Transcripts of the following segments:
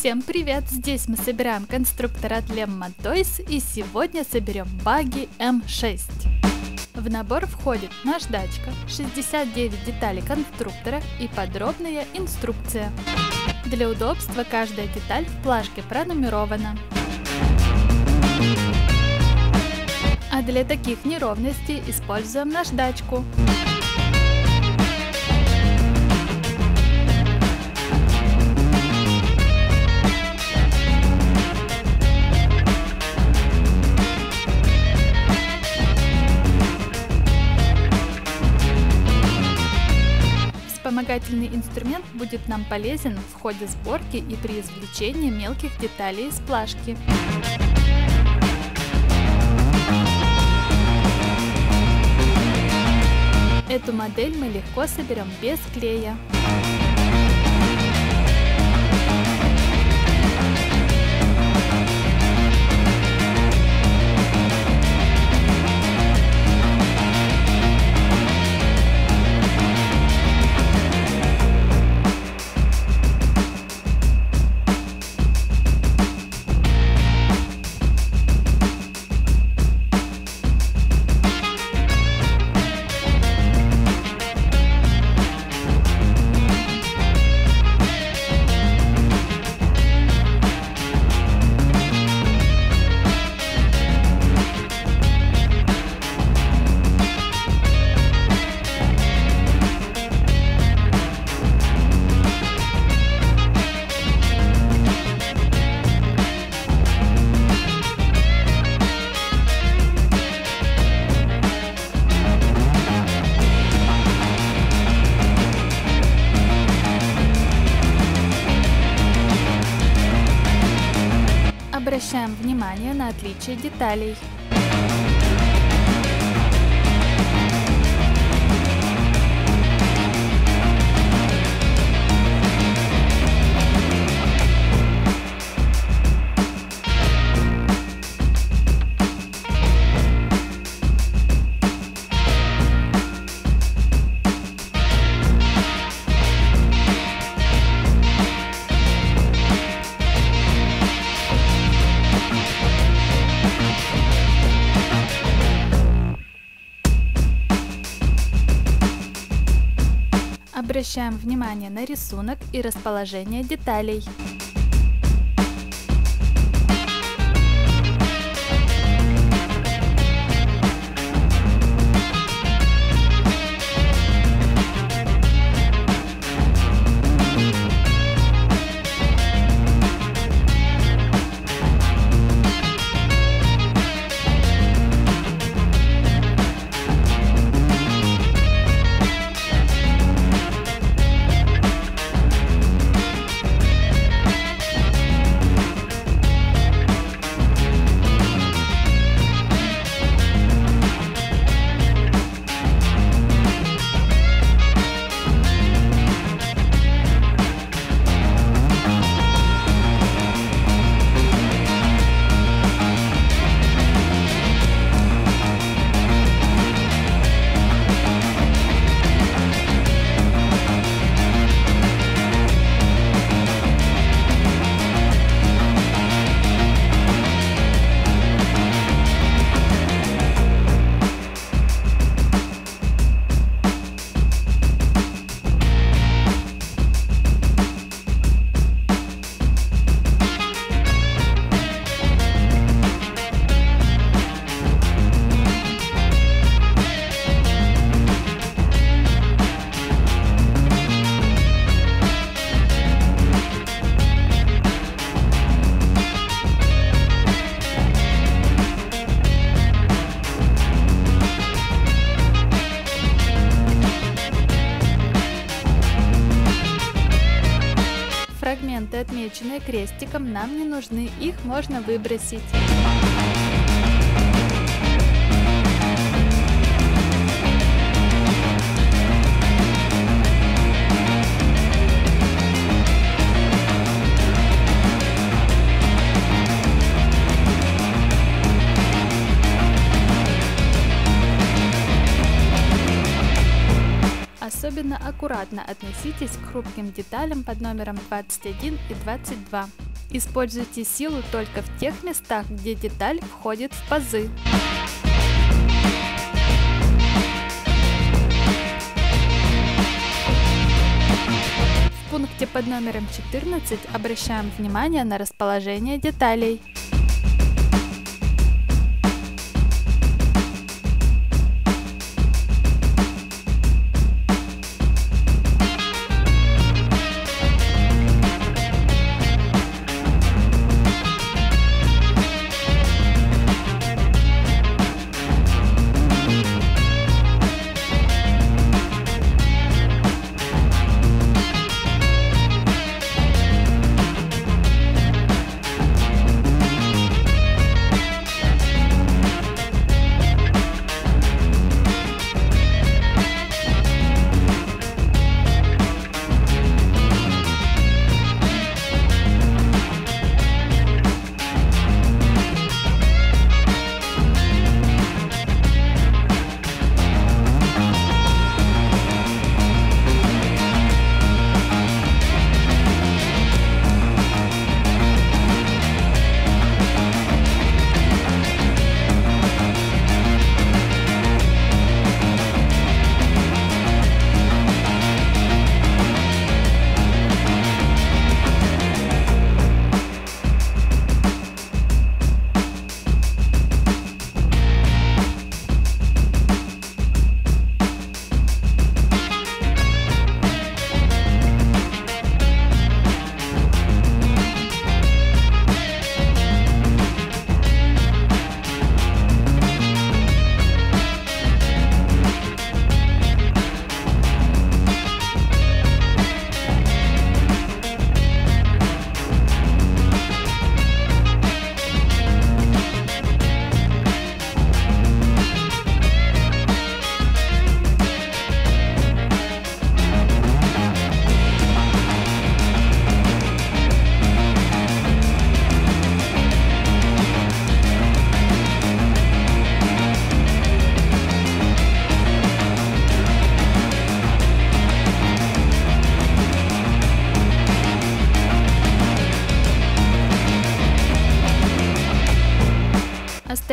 Всем привет! Здесь мы собираем конструктор от Lemma Toys и сегодня соберем баги M6. В набор входит наждачка, 69 деталей конструктора и подробная инструкция. Для удобства каждая деталь в плашке пронумерована. А для таких неровностей используем наждачку. Вспомогательный инструмент будет нам полезен в ходе сборки и при извлечении мелких деталей из плашки. Эту модель мы легко соберем без клея. Обращаем внимание на отличие деталей. Обращаем внимание на рисунок и расположение деталей. Отмеченные крестиком, нам не нужны, их можно выбросить. Особенно аккуратно относитесь к хрупким деталям под номером 21 и 22. Используйте силу только в тех местах, где деталь входит в пазы. В пункте под номером 14 обращаем внимание на расположение деталей.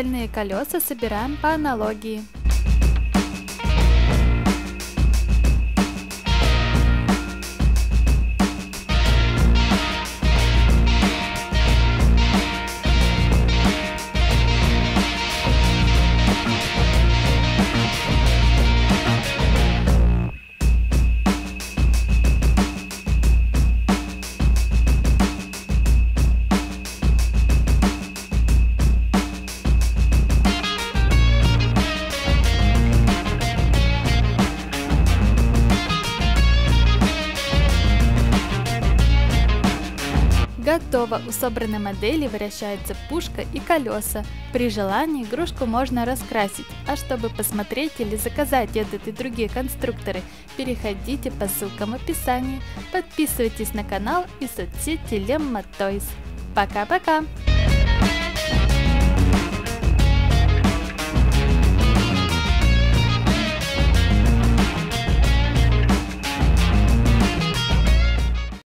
Остальные колеса собираем по аналогии. Готово! У собранной модели вращается пушка и колеса. При желании игрушку можно раскрасить. А чтобы посмотреть или заказать этот и другие конструкторы, переходите по ссылкам в описании. Подписывайтесь на канал и соцсети Lemma Toys. Пока-пока!